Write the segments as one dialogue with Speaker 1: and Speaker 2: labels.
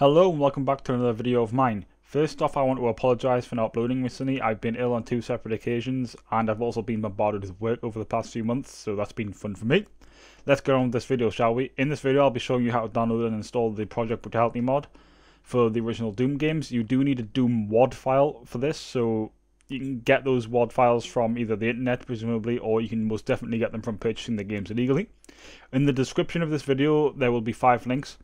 Speaker 1: Hello and welcome back to another video of mine. First off I want to apologise for not uploading recently. I've been ill on two separate occasions and I've also been bombarded with work over the past few months so that's been fun for me. Let's get on with this video shall we. In this video I'll be showing you how to download and install the Project Brutality mod for the original Doom games. You do need a Doom WAD file for this so you can get those WAD files from either the internet presumably or you can most definitely get them from purchasing the games illegally. In the description of this video there will be five links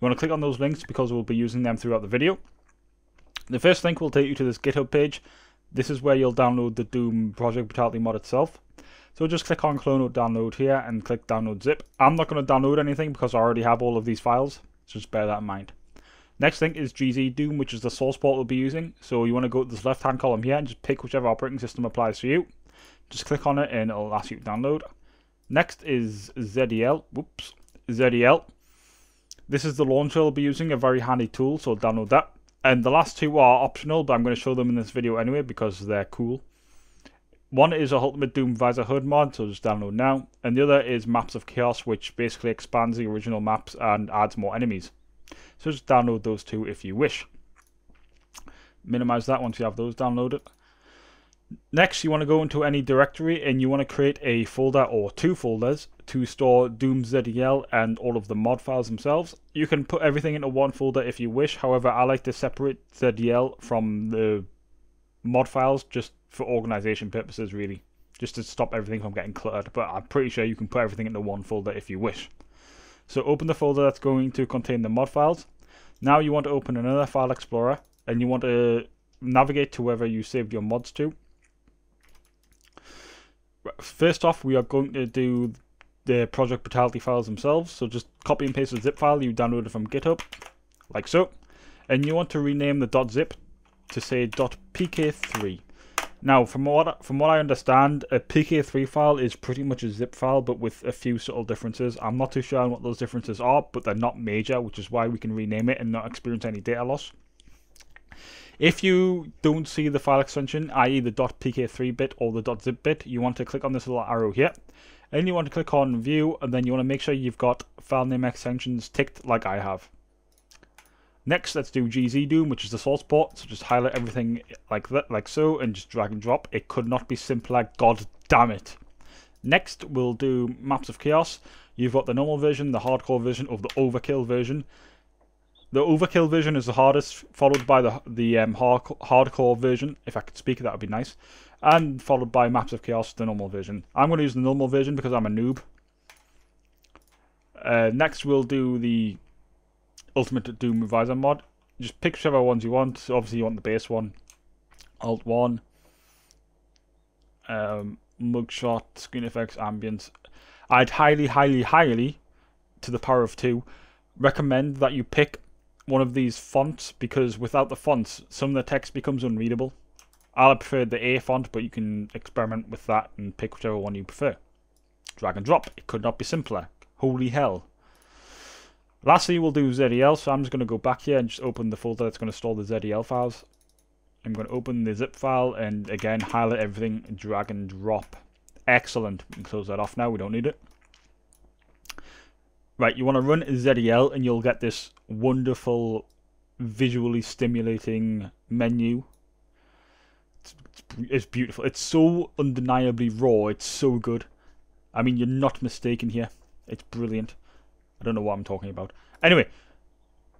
Speaker 1: you want to click on those links because we'll be using them throughout the video. The first link will take you to this GitHub page. This is where you'll download the Doom Project Brutality mod itself. So just click on Clone or Download here and click Download Zip. I'm not going to download anything because I already have all of these files, so just bear that in mind. Next thing is GZ Doom, which is the source port we'll be using. So you want to go to this left hand column here and just pick whichever operating system applies for you. Just click on it and it'll ask you to download. Next is ZDL. Whoops. ZDL. This is the launcher I'll be using, a very handy tool, so download that. And the last two are optional, but I'm going to show them in this video anyway because they're cool. One is a Ultimate Doom Visor HUD mod, so just download now. And the other is Maps of Chaos, which basically expands the original maps and adds more enemies. So just download those two if you wish. Minimize that once you have those downloaded. Next, you want to go into any directory and you want to create a folder or two folders to store Doom ZDL and all of the mod files themselves. You can put everything into one folder if you wish. However, I like to separate ZDL from the mod files just for organization purposes, really. Just to stop everything from getting cluttered. But I'm pretty sure you can put everything into one folder if you wish. So open the folder that's going to contain the mod files. Now you want to open another file explorer and you want to navigate to wherever you saved your mods to first off, we are going to do the Project Brutality files themselves. So just copy and paste the zip file you downloaded from GitHub, like so. And you want to rename the .zip to say .pk3. Now, from what from what I understand, a PK3 file is pretty much a zip file, but with a few subtle differences. I'm not too sure on what those differences are, but they're not major, which is why we can rename it and not experience any data loss. If you don't see the file extension, i.e. the .pk3 bit or the .zip bit, you want to click on this little arrow here. And you want to click on view and then you want to make sure you've got file name extensions ticked like I have. Next, let's do GZ Doom, which is the source port. So just highlight everything like that, like so, and just drag and drop. It could not be simpler. God damn it. Next, we'll do Maps of Chaos. You've got the normal version, the hardcore version, or the overkill version. The overkill version is the hardest, followed by the the um, hard, hardcore version. If I could speak, that would be nice. And followed by Maps of Chaos, the normal version. I'm going to use the normal version because I'm a noob. Uh, next, we'll do the Ultimate Doom Visor mod. Just pick whichever ones you want. Obviously, you want the base one. Alt 1. Um, mugshot, screen effects, ambience. I'd highly, highly, highly, to the power of 2, recommend that you pick one of these fonts because without the fonts, some of the text becomes unreadable. I prefer the A font, but you can experiment with that and pick whichever one you prefer. Drag and drop. It could not be simpler. Holy hell. Lastly, we'll do ZDL, so I'm just going to go back here and just open the folder that's going to store the ZDL files. I'm going to open the zip file and again highlight everything, drag and drop. Excellent. We can close that off now, we don't need it. Right, you want to run ZDL and you'll get this wonderful, visually stimulating menu. It's, it's, beautiful. It's so undeniably raw. It's so good. I mean, you're not mistaken here. It's brilliant. I don't know what I'm talking about. Anyway,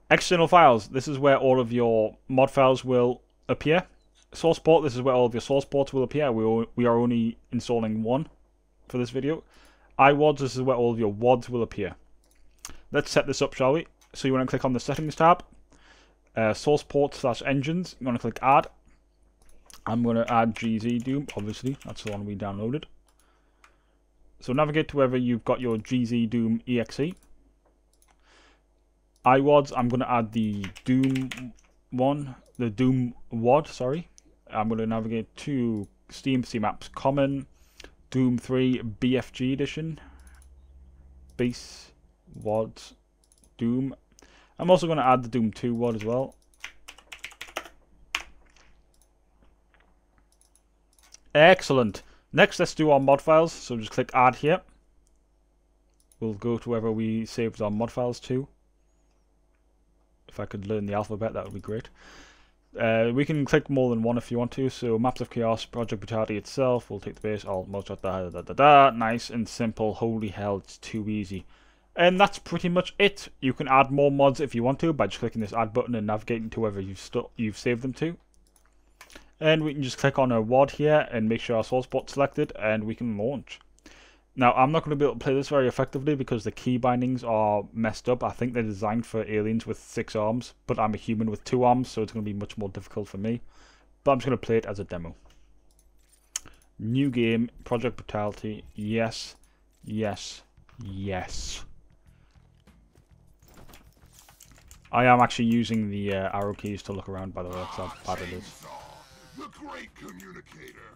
Speaker 1: external files. This is where all of your mod files will appear. Source port. This is where all of your source ports will appear. We, we are only installing one for this video. iWads. This is where all of your WADs will appear. Let's set this up, shall we? So you want to click on the settings tab, uh, source port slash engines. You want to click add. I'm going to add GZ Doom, obviously. That's the one we downloaded. So navigate to wherever you've got your GZ Doom exe. iWads, I'm going to add the Doom one, the Doom WAD, sorry. I'm going to navigate to Steam CMAPS Common, Doom 3 BFG Edition, Base, WAD, Doom. I'm also going to add the Doom 2 WAD as well. Excellent. Next, let's do our mod files. So just click add here. We'll go to wherever we saved our mod files to. If I could learn the alphabet, that would be great. Uh, we can click more than one if you want to. So Maps of Chaos, Project Brutality itself, we'll take the base, alt, mugshot, da, da, da, da, nice and simple. Holy hell, it's too easy. And that's pretty much it. You can add more mods if you want to by just clicking this add button and navigating to wherever you've, you've saved them to. And we can just click on a WAD here and make sure our source port's selected and we can launch. Now, I'm not going to be able to play this very effectively because the key bindings are messed up. I think they're designed for aliens with six arms, but I'm a human with two arms, so it's going to be much more difficult for me. But I'm just going to play it as a demo. New game, Project Brutality, yes, yes, yes. I am actually using the uh, arrow keys to look around, by the way, that's how bad it is. The great communicator.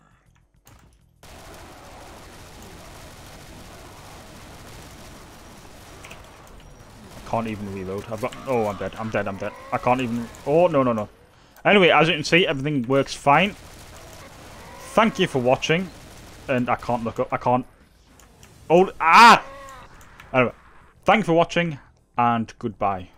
Speaker 1: can't even reload. I've got... Oh, I'm dead. I'm dead. I'm dead. I can't even... Oh, no, no, no. Anyway, as you can see, everything works fine. Thank you for watching. And I can't look up. I can't... Oh, ah! Anyway, thank you for watching, and goodbye.